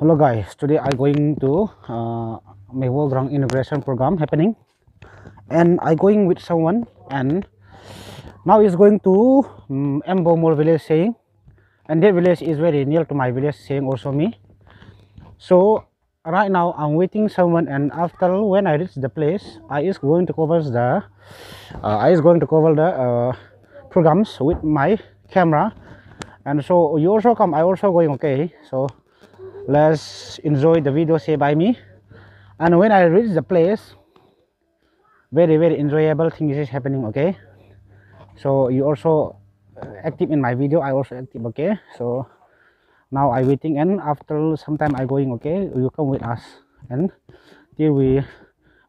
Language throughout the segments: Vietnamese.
Hello guys, today I going to uh, Mewo Ground integration program happening. And I going with someone and now is going to um, Mbomol village saying and that village is very near to my village saying also me. So right now I'm waiting someone and after when I reach the place I is going to cover the uh, I is going to cover the uh, programs with my camera. And so you also come I also going okay? So let's enjoy the video say by me. And when I reach the place very very enjoyable thing is happening okay? So you also uh, active in my video I also active okay? So now I waiting and after some time I going okay? You come with us. And till we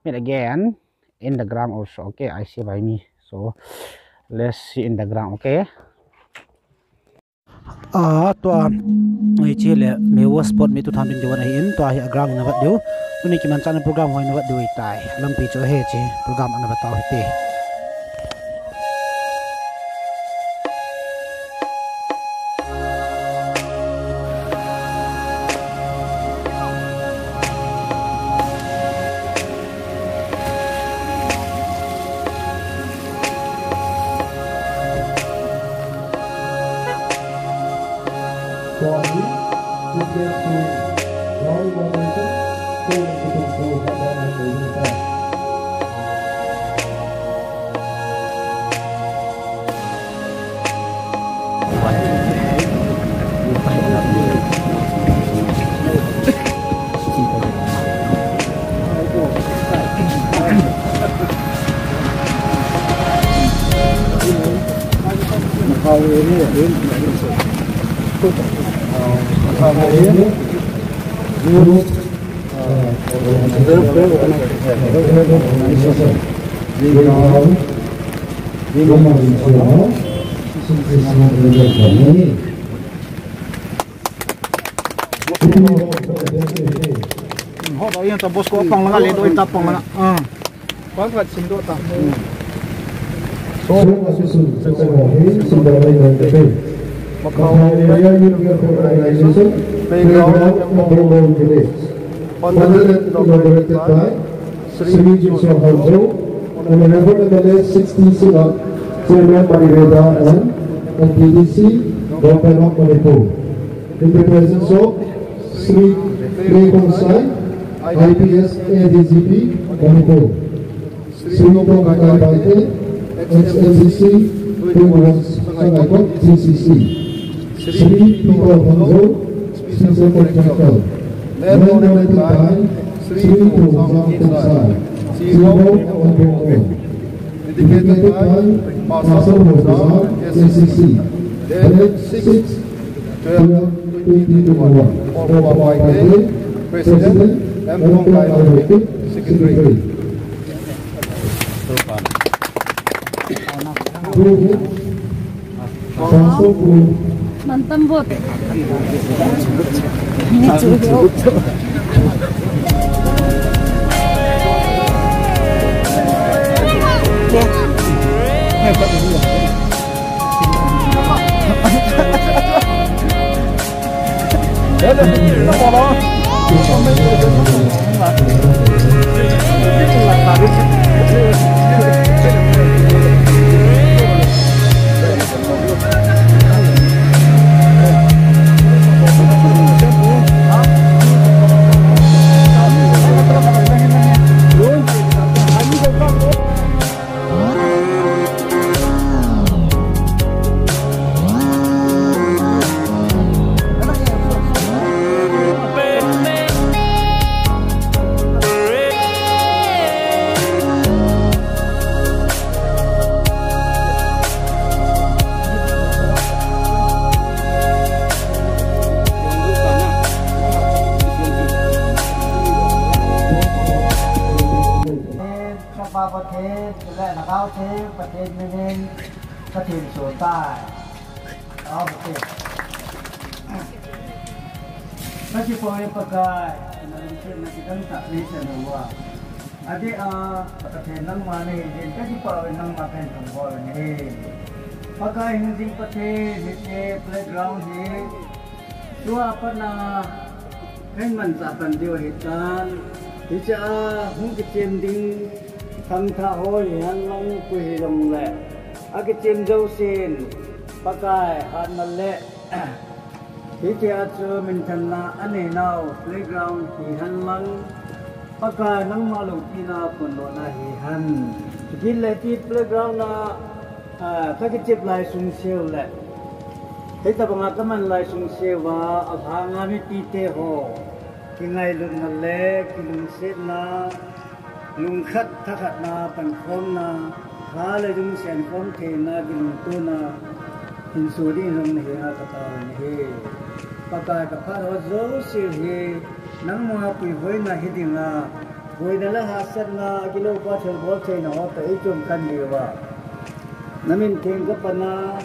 meet again in the ground also okay? I see by me. So let's see in the ground okay à tua ai chia lệ mê wo sport mi tu tham bin diwan ai in, tua hi agram na wat diu. Tu ni ki man chan program hoi na wat diu tai. Lam pi cho he che program an ba tau hi te. pode e que é tudo. Não igualmente, todo que pensou vai dar na mesma casa. Hallelujah. Rodayan tak bos kau pang lengan ledo tak pang mana? Ah, pangkat sindo tak. Soalnya masih sudah terkawal, sudah lain dan terkawal. Organization, playground number Sri 60 Sri IPS ADGP, Sri Baite, XLCC, Primos Sangakot, TCC. Sri Piko Bongo, Special Contractor. Member number five, Sri Piko Song Tensai, CEO of Bongo. Indicated by Pasal Bozal, SCC. Date 6, 12, 2021. Over by Presiden President, M. Mongkai Olympic, Secretary. Terima kasih mantan bot. Ini juga hebat ini ya ปาประเทศและนะครัเทศประเทศเมเนกระถิ่นสวนใต้เอาประเทศนักจิปอยปากายนักจินักจิตันตะนิเสนว่า Adi a patatin ng mani din kasi pa ng matin ng ball ni. Pagka hindi pati hindi playground ni. Tuwa pa na ngayon man sa pandiyo hitan. Ito a hong kitin ding tham tha hôi hắn long quỳ đồng lệ. A cái chim dâu xin bắt cài hạt mà lệ. Khi kia cho mình thần là anh này nào, playground thì hắn lăng bắt cài nắng mà lục đi na phần độ na thì hắn khi lệ thì playground là à các cái chip lại xuống siêu lệ. Thế ta bằng cái mình lại sung siêu và ở hàng ngàn cái tê hồ. Cái ngày lưng lệ cái lưng xếp na lung khát thắc khát na, pan khom na thá lê chúng sen khom thề na bình tu na. Hình số đi rong này ha cả ta này ta ta ta phát hoa dấu siêu hề nắng mùa quỳ với na hít đi na với na là hạt sen na kilo qua chơi bó chơi nó tới chung căn điều và namin thêm gấp na.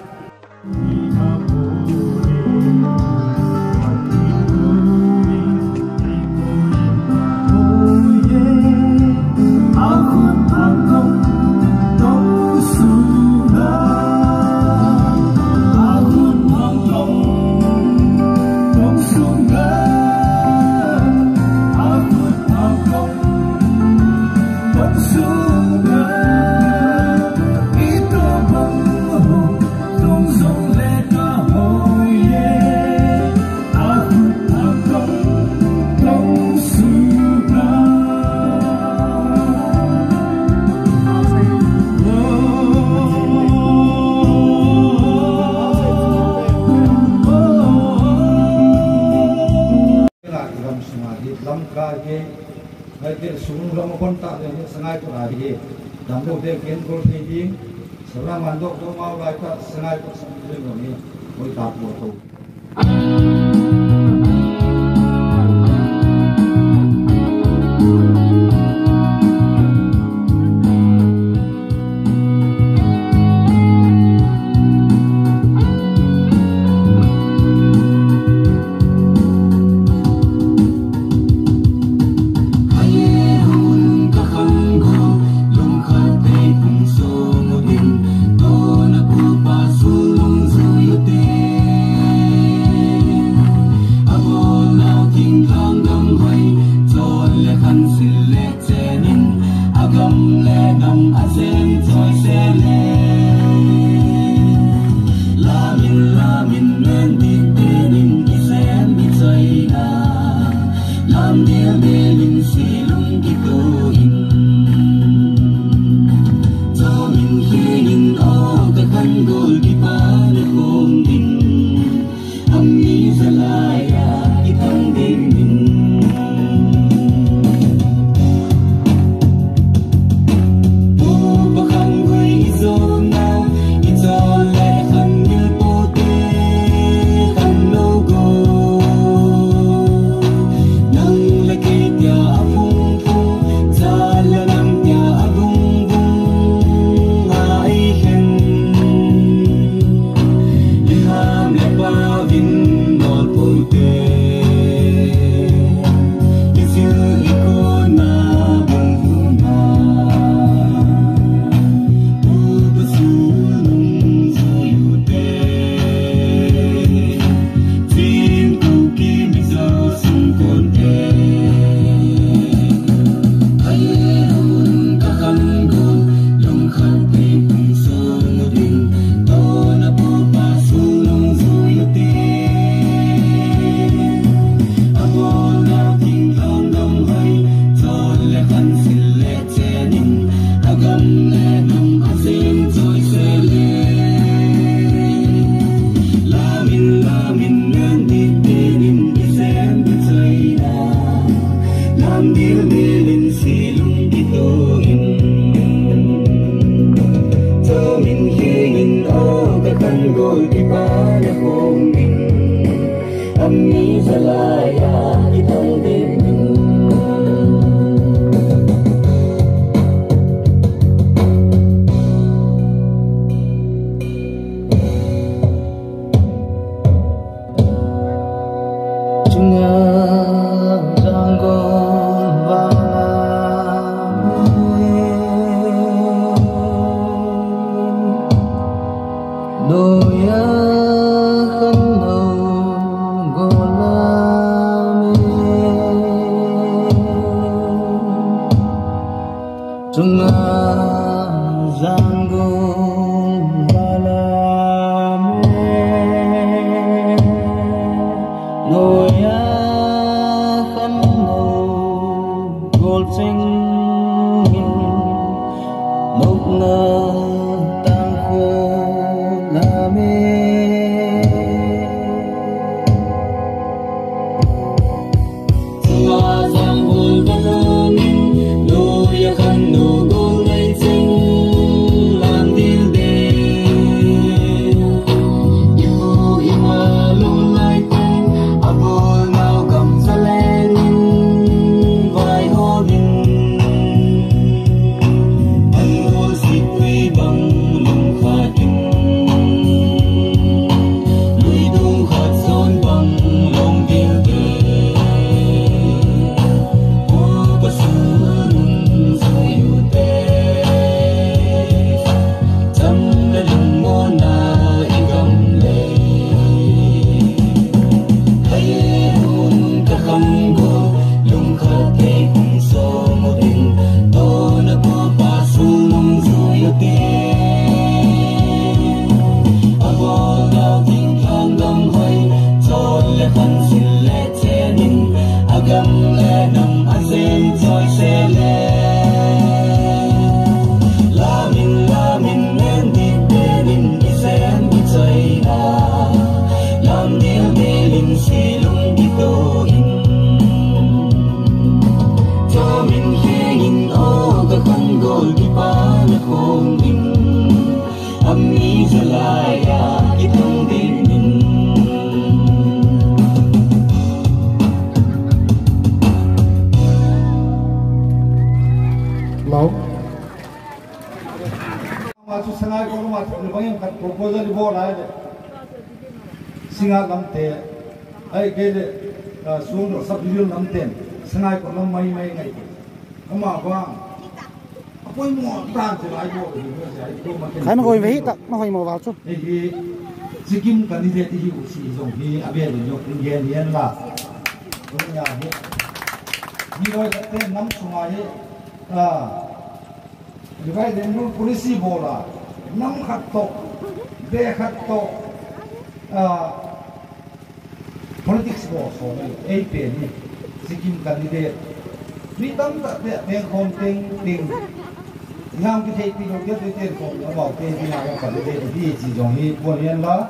pon ta le ni sangai to ra bi dam do de ken ko thi bi sra man do 别隐瞒 tonight. Ami salaya itong din din lâu mà ai có mà chú bằng em cắt proposal đi bộ lại đấy sinh ai làm thế ai cái đấy xuống rồi sắp đi làm thế sang ai có làm mấy mấy ngày không mà qua quay mua tan thì lại bộ thì nó sẽ có mà cái Thấy nó ngồi vĩ, nó ngồi màu vào chút. thì Sikkim candidate hi u si zong hi abe le yok in gen yen la ko nya hi ni roi te nam sunga hi a divai den nu policy bola nam khat to de khat to a politics bo so ni ei pe ni Sikkim candidate ni tam ta te te khom ting ting ngam cái thế thì nó biết cái tiền la nó bảo tiền thì nào nó phải để đi chỉ giống như buôn yên đó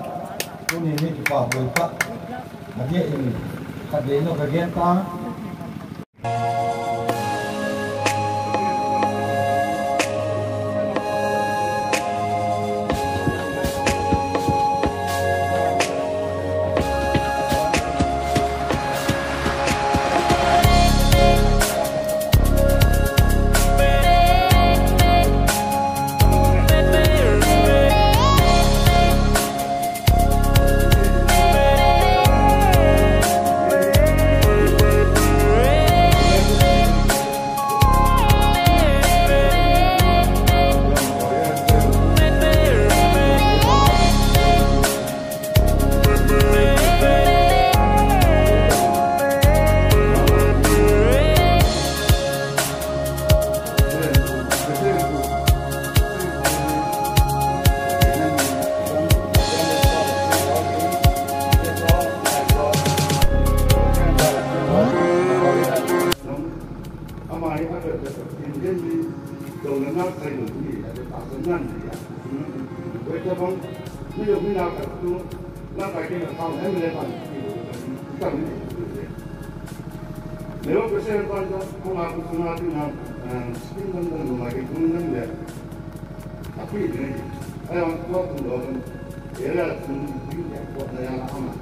발견은 다음 해밀레만 일단 내가 글쎄는 빠져 통하고 전화하지 난 스킨 정도는 음악에 굽는데 나쁘게 되네 아야 그만큼 너는 얘랑 듣는 분이 없고 내가 아마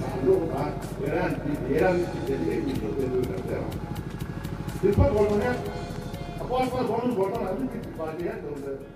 잘로구나 얘랑 얘랑 이제 이렇게 되더라고요 일반 걸면 아빠 아빠 걸면 걸면 아주 기쁘게 해야 되는데